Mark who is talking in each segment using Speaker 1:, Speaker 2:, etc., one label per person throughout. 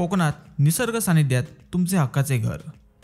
Speaker 1: कोकणात निसर्ग सानिध्यात तुमचे हक्काचे घर.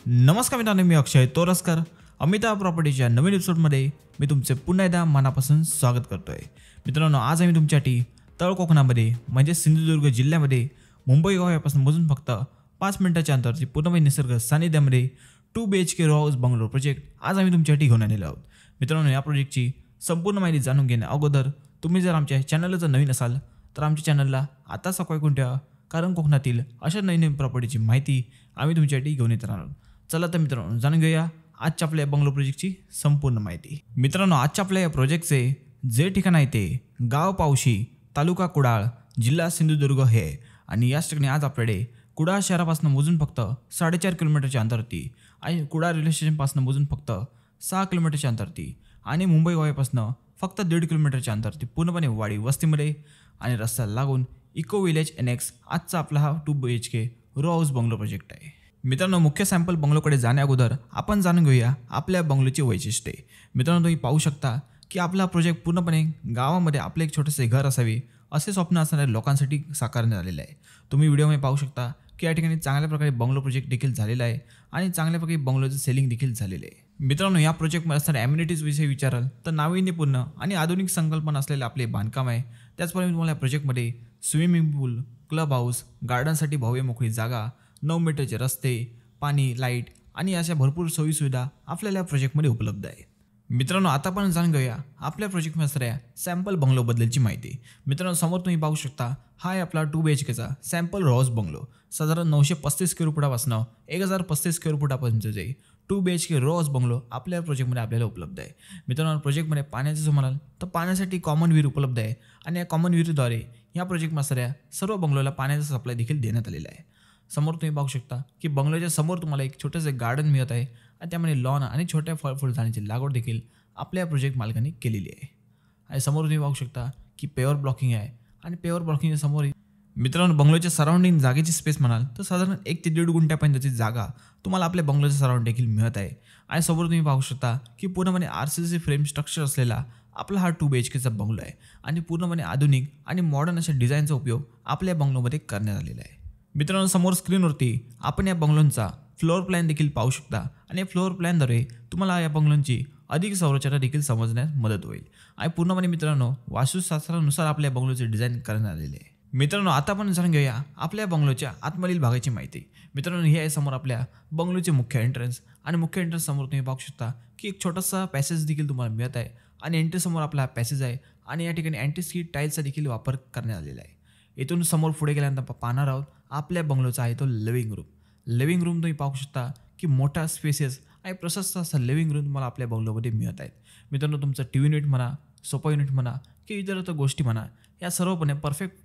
Speaker 1: नमस्कार मित्रांनो मी अक्षय तोरसकर. अमिताभ प्रॉपर्टीच्या नवीन एपिसोडमध्ये मी तुमचे पुन्हा एकदा मनापासून स्वागत करतो आहे मित्रांनो आज आम्ही तुमच्यासाठी तळ कोकणामध्ये म्हणजे सिंधुदुर्ग जिल्ह्यामध्ये मुंबई गोव्यापासून मोजून फक्त पाच मिनिटाच्या अंतरची पूर्णमय निसर्ग सानिध्यामध्ये two B H K row house bungalow project आज आम्ही तुमच्यासाठी घेऊन आलेलो आहोत. मित्रांनो या प्रोजेक्टची संपूर्ण माहिती जाणून घेण्या अगोदर तुम्ही जर आमच्या चॅनलला जर नवीन असाल तर आमच्या चॅनलला आता सकाळी कोणत्या कारण कोकणातील अशा नवीन नवीन प्रॉपर्टीची माहिती आम्ही तुमच्यासाठी घेऊन येत राहणार. चला तर मित्रांनो जाणून घेऊया आजच्या आपल्या या बंगलो प्रोजेक्टची संपूर्ण माहिती. मित्रांनो आजच्या आपल्या या प्रोजेक्टचे जे ठिकाण आहे ते गाव पावशी तालुका कुडाळ जिल्हा सिंधुदुर्ग हे. आणि याच ठिकाणी आज आपल्याकडे कुडाळ शहरापासून मोजून फक्त साडेचार किलोमीटरच्या अंतरती आणि कुडाळ रेल्वे स्टेशनपासून मोजून फक्त सहा किलोमीटरच्या अंतरती आणि मुंबई वायपासून फक्त दीड किलोमीटरच्या अंतरती पूर्णपणे वाडी वस्तीमध्ये आणि रस्त्याला लागून इको विलेज एन एक्स आजचा आपला हा two B H K row house bungalow project आहे. मित्रांनो मुख्य सॅम्पल बंगलोकडे जाण्या अगोदर आपण जाणून घेऊया आपल्या बंगलोची वैशिष्ट्ये. मित्रांनो तुम्ही पाहू शकता की आपला प्रोजेक्ट पूर्णपणे गावामध्ये आपले एक छोटेसे घर असावे असे स्वप्न असणाऱ्या लोकांसाठी साकारण्यात आलेलं आहे. तुम्ही व्हिडिओमध्ये पाहू शकता की या ठिकाणी चांगल्या प्रकारे बंगलो प्रोजेक्ट देखील झालेला आहे आणि चांगल्या प्रकारे बंगलोचं सेलिंग देखील झालेलं आहे. मित्रांनो या प्रोजेक्टमध्ये असणाऱ्या ॲम्युनिटीज विषयी विचाराल तर नाविन्यपूर्ण आणि आधुनिक संकल्पना असलेले आपले बांधकाम आहे. त्याचप्रमाणे तुम्हाला या प्रोजेक्टमध्ये स्विमिंग पूल क्लब हाऊस गार्डनसाठी भव्य मोकळी जागा नऊ मीटरचे रस्ते पाणी लाइट आणि अशा भरपूर सोयीसुविधा आपल्याला या प्रोजेक्टमध्ये उपलब्ध आहे मित्रांनो आता आपण जाणून घेऊया आपल्या प्रोजेक्टमध्ये असणाऱ्या सॅम्पल बंगलोबद्दलची माहिती. मित्रांनो समोर तुम्ही पाहू शकता हा आहे आपला टू बी एच केचा सॅम्पल रॉस बंगलो. साधारण नऊशे पस्तीस स्क्वेअर फुटापासून एक हजार पस्तीस स्क्वेअर जाईल two B H K rows bungalow आपल्या प्रोजेक्टमध्ये आपल्याला उपलब्ध आहे. मित्रांनो प्रोजेक्टमध्ये पाण्याचं जर म्हणाल तर पाण्यासाठी कॉमन विहीर उपलब्ध आहे. आणि या कॉमन विहिरीद्वारे या प्रोजेक्ट असणाऱ्या सर्व बंगलोला पाण्याचा सप्लाय देखील देण्यात आलेला आहे. समोर तुम्ही पाहू शकता की बंगलोच्या समोर तुम्हाला एक छोटंसं गार्डन मिळत आहे. आणि त्यामध्ये लॉन आणि छोट्या फळ फुलझाडांची लागवड देखील आपल्या प्रोजेक्ट मालकांनी केलेली आहे. आणि समोर तुम्ही पाहू शकता की पेवर ब्लॉकिंग आहे. आणि पेवर ब्लॉकिंगच्या समोर मित्रांनो बंगलोच्या सराउंडिंग जागेची स्पेस म्हणाल तर साधारण एक ते दीड गुंठ्यापर्यंतची जागा तुम्हाला आपल्या बंगलोच्या सराउंड देखील मिळत आहे. आणि समोर तुम्ही पाहू शकता की पूर्णपणे R C C frame structure असलेला आपला हा टू बी एच केचा बंगलो आहे. आणि पूर्णपणे आधुनिक आणि मॉडर्न अशा डिझाईनचा उपयोग आपल्या बंगलोमध्ये करण्यात आलेला आहे. मित्रांनो समोर स्क्रीनवरती आपण या बंगलोंचा फ्लोअर प्लॅन देखील पाहू शकता. आणि फ्लोअर प्लॅनद्वारे तुम्हाला या बंगलोंची अधिक संरचना देखील समजण्यास मदत होईल. आणि पूर्णपणे मित्रांनो वास्तुशास्त्रानुसार आपल्या बंगलोचे डिझाईन करण्यात आलेले आहे. मित्रांनो आता आपण जाणून घेऊया आपल्या बंगलोच्या आतमधील भागाची माहिती. मित्रांनो हे आहे समोर आपल्या बंगलोचे मुख्य एंट्रन्स आणि मुख्य एंट्रन्स समोर तुम्ही पाहू शकता की एक छोटासा पॅसेज देखील तुम्हाला मिळत आहे आणि एंट्री समोर आपला हा पॅसेज आहे आणि या ठिकाणी अँटी टाईल्सचा देखील वापर करण्यात आलेला आहे. इथून समोर पुढे गेल्यानंतर आपण पाहणार आहोत आपल्या बंगलोचा आहे तो लिव्हिंग रूम लिव्हिंग रूम तुम्ही पाहू शकता की मोठा स्पेसेस आणि प्रशस्त असा लिव्हिंग रूम तुम्हाला आपल्या बंगलोमध्ये मिळत आहेत. मित्रांनो तुमचं टी व्ही युनिट म्हणा सोपा युनिट म्हणा की इतर गोष्टी म्हणा या सर्वपणे परफेक्ट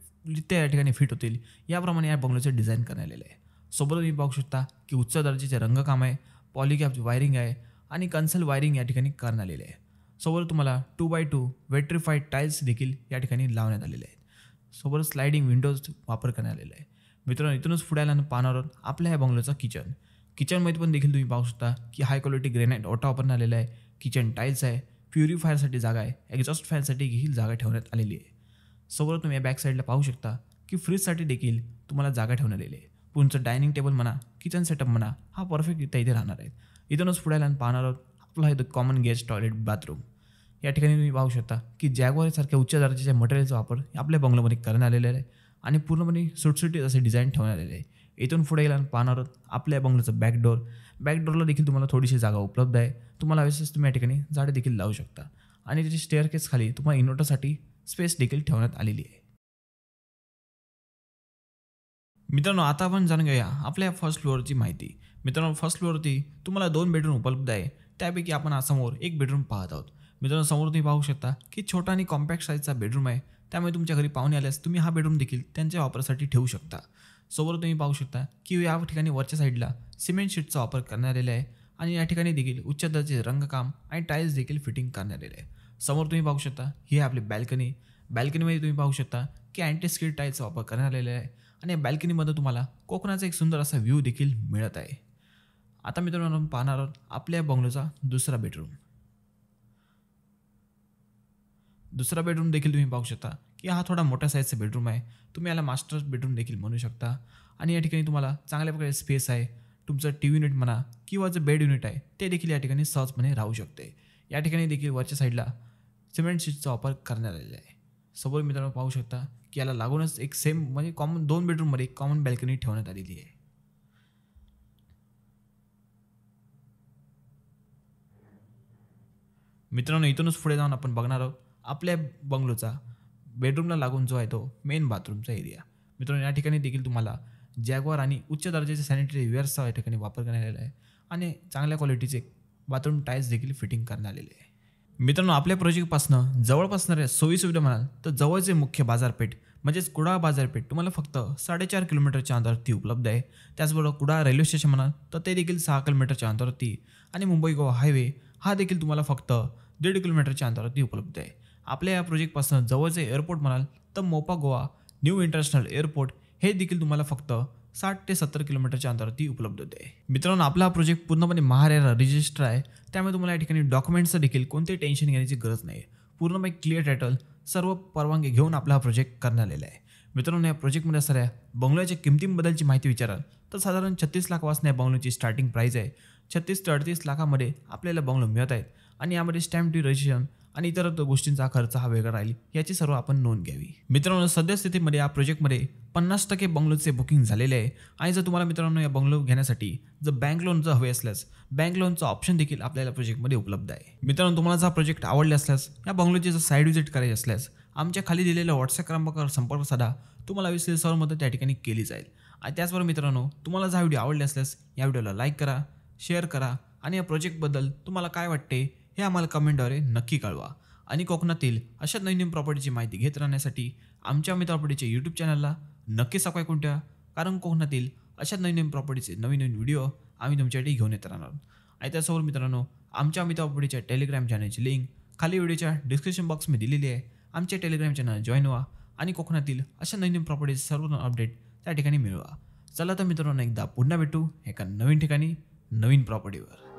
Speaker 1: या ठिकाणी फिट होतील. याप्रमाणे या बंगलोचे डिझाईन करण्यात आलेलं आहे सोबत तुम्ही पाहू शकता की उच्च दर्जाचे रंगकाम आहे पॉलिकॅप वायरिंग आहे आणि कन्सल वायरिंग या ठिकाणी करण्यात आलेले आहे. सोबत तुम्हाला two by two vitrified tiles देखील या ठिकाणी लावण्यात आलेले आहेत. सोबत स्लायडिंग विंडोज वापर करण्यात आलेला आहे. मित्रांनो इथूनच पुढे आल्यानं पाहणार आहोत आपल्या ह्या बंगलोचा किचन किचनमध्ये पण देखील तुम्ही पाहू शकता की हाय क्वालिटी ग्रेनाईट ओटा वापरण्यात आलेला आहे. किचन टाईल्स आहे. प्युरिफायरसाठी जागा आहे. एक्झॉस्ट फॅनसाठी देखील जागा ठेवण्यात आलेली आहे. समोर तुम्ही या बॅक साईडला पाहू शकता की फ्रीजसाठी देखील तुम्हाला जागा ठेवण्यात आलेली आहे. पुढचं डायनिंग टेबल म्हणा किचन सेटअप म्हणा हा परफेक्ट इथे राहणार आहे. इथूनच पुढे पाहणार आहोत आपला आहे कॉमन गेस्ट टॉयलेट बाथरूम या ठिकाणी तुम्ही पाहू शकता की जॅगवारसारख्या उच्च दर्जाच्या मटेरियलचा वापर आपल्या बंगलोमध्ये करण्यात आलेला आहे आणि पूर्णपणे सुटसुटीत असे डिझाईन ठेवण्यात आलेले आहे. इथून पुढे गेल्यानं पाहणार आहोत आपल्या बंगलोचं बॅकडोर बॅकडोरला देखील तुम्हाला थोडीशी जागा उपलब्ध आहे. तुम्हाला अवश्यच तुम्ही या ठिकाणी झाडे देखील लावू शकता. आणि त्याची स्टेअर केस खाली तुम्हाला इन्व्हर्टरसाठी स्पेस देखील ठेवण्यात आलेली आहे. मित्रांनो आता आपण जाणून घेऊया आपल्या फर्स्ट फ्लोअरची माहिती. मित्रांनो फर्स्ट फ्लोअरवरती तुम्हाला दोन बेडरूम उपलब्ध आहे. त्यापैकी आपण समोर एक बेडरूम पाहत आहोत. मित्रांनो समोर तुम्ही पाहू शकता की छोटा आणि कॉम्पॅक्ट साईजचा बेडरूम आहे. त्यामुळे तुमच्या घरी पाहुणे आल्यास तुम्ही हा बेडरूम देखील त्यांच्या वापरासाठी ठेवू शकता. सोबत तुम्ही पाहू शकता की या ठिकाणी वरच्या साईडला सिमेंट शीटचा वापर करण्यात आलेला आहे. आणि या ठिकाणी देखील उच्च दर्जाचे रंगकाम आणि टाईल्स देखील फिटिंग करण्यात आलेले आहे. समोर तुम्ही पाहू शकता ही आहे आपली बॅल्कनी बॅल्कनीमध्ये तुम्ही पाहू शकता की अँटीस्किड टाईलचा वापर करण्यात आलेला आहे. आणि या बॅल्कनीमध्ये तुम्हाला कोकणाचा एक सुंदर असा व्ह्यू देखील मिळत आहे. आता मित्रांनो आपण पाहणार आहोत आपल्या बंगलोचा दुसरा बेडरूम दुसरा बेडरूम देखील तुम्ही पाहू शकता की हा थोडा मोठ्या साईजचा बेडरूम आहे. तुम्ही याला मास्टर बेडरूम देखील म्हणू शकता. आणि या ठिकाणी तुम्हाला चांगल्या प्रकारे स्पेस आहे. तुमचं टी व्ही युनिट म्हणा किंवा जे बेड युनिट आहे ते देखील या ठिकाणी सहजपणे राहू शकते. या ठिकाणी देखील वरच्या साईडला सिमेंट शीटचा वापर करण्यात आलेला आहे. समोर मित्रांनो पाहू शकता की याला लागूनच एक सेम म्हणजे कॉमन दोन बेडरूममध्ये एक कॉमन बॅल्कनी ठेवण्यात आलेली आहे. मित्रांनो इथूनच पुढे जाऊन आपण बघणार आहोत आपल्या बंगलोचा बेडरूमला लागून जो आहे तो मेन बाथरूमचा एरिया मित्रांनो या ठिकाणी देखील तुम्हाला जॅगवार आणि उच्च दर्जाचे सॅनिटरी वेअर्सचा या ठिकाणी वापर करण्यात आलेला आहे. आणि चांगल्या क्वालिटीचे बाथरूम टाईल्स देखील फिटिंग करण्यात आलेले आहे. मित्रांनो आपल्या प्रोजेक्टपासनं जवळपासणाऱ्या सोयी सुविधा म्हणाल तर जवळचे मुख्य बाजारपेठ म्हणजेच कुडाळ बाजारपेठ तुम्हाला फक्त साडेचार किलोमीटरच्या अंतरावरती उपलब्ध आहे. त्याचबरोबर कुडाळ रेल्वे स्टेशन म्हणाल तर ते देखील सहा किलोमीटरच्या अंतरावरती आणि मुंबई गोवा हायवे हा देखील तुम्हाला फक्त दीड किलोमीटरच्या अंतरावरती उपलब्ध आहे. आपल्या या प्रोजेक्टपासून जवळचे एअरपोर्ट म्हणाल तर Mopa Goa new international airport हे देखील तुम्हाला फक्त साठ ते सत्तर किलोमीटरच्या अंतरावरती उपलब्ध होते. मित्रांनो आपला हा प्रोजेक्ट पूर्णपणे महारेरा रजिस्टर आहे. त्यामुळे तुम्हाला या ठिकाणी डॉक्युमेंट्सचं देखील कोणते टेन्शन घेण्याची गरज नाही. पूर्णपणे क्लिअर टायटल सर्व परवानगी घेऊन आपला हा प्रोजेक्ट करण्यात आलेला आहे. मित्रांनो या प्रोजेक्टमध्ये असणाऱ्या बंगल्याच्या किमतींबद्दलची माहिती विचाराल तर साधारण छत्तीस लाख या बंगलोची स्टार्टिंग प्राईस आहे. छत्तीस ते अडतीस लाखामध्ये आपल्याला बंगलो मिळत आहेत. आणि यामध्ये स्टॅम्प ड्यू रजिस्ट्रेशन आणि इतर गोष्टींचा खर्च हा वेगळा राहील याची सर्व आपण नोंद घ्यावी. मित्रांनो सद्यस्थितीमध्ये या प्रोजेक्टमध्ये पन्नास टक्के बंगलोचे बुकिंग झालेले आहे. आणि जर तुम्हाला मित्रांनो या बंगलो घेण्यासाठी जर बँक लोन जर हवे असल्यास बँक लोनचं ऑप्शन देखील आपल्याला प्रोजेक्टमध्ये उपलब्ध आहे. मित्रांनो तुम्हाला जर प्रोजेक्ट आवडले असल्यास या बंगलोची जर साईड व्हिजिट करायची असल्यास आमच्या खाली दिलेल्या व्हॉट्सअप क्रमांकावर संपर्क साधा. तुम्हाला विषयी सर्व मदत त्या ठिकाणी केली जाईल. आणि त्याचबरोबर मित्रांनो तुम्हाला जर हा व्हिडिओ आवडले असल्यास या व्हिडिओला लाईक करा. शेअर करा आणि या प्रोजेक्टबद्दल तुम्हाला काय वाटते हे आम्हाला कमेंटद्वारे नक्की कळवा. आणि कोकणातील अशा नवीन प्रॉपर्टीची माहिती घेत राहण्यासाठी आमच्या अमित प्रॉपर्टीच्या यूट्यूब चॅनलला नक्की सबस्क्राईब करून ठेवा कारण कोकणातील अशा नवीन प्रॉपर्टीचे नवीन नवीन व्हिडिओ आम्ही तुमच्यासाठी घेऊन येत राहणार. आणि त्यासोबत मित्रांनो आमच्या अमित प्रॉपर्टीच्या टेलिग्राम चॅनलची लिंक खाली व्हिडिओच्या डिस्क्रिप्शन बॉक्समध्ये दिलेली आहे. आमच्या टेलिग्राम चॅनल जॉईन व्हा आणि कोकणातील अशा नवीन प्रॉपर्टीचे सर्व अपडेट त्या ठिकाणी मिळवा. चला तर मित्रांनो एकदा पुन्हा भेटू एका नवीन ठिकाणी. नवीन प्रॉपर्टीवर